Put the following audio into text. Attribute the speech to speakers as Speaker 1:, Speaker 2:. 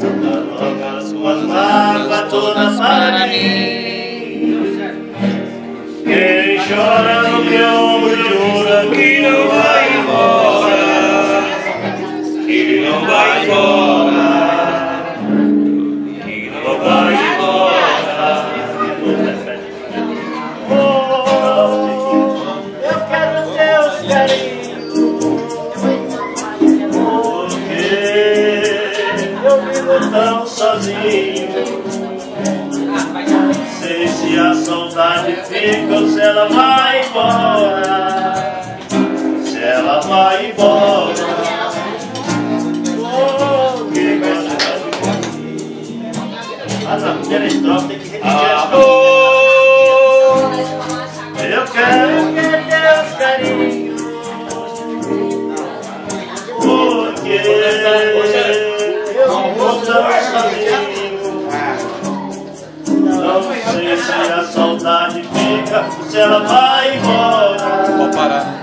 Speaker 1: Coloca suas mágoas todas para mim. Quem chora no meu ombro jura que não vai embora, que não vai embora, vivo tão sozinho. Sei se a saudade fica ou se ela vai embora. Se ela vai embora. Oh, que gosta de Ah, na primeira estrofe tem que repetir a estrofe. Saudade fica, se ela vai embora.
Speaker 2: Pode parar.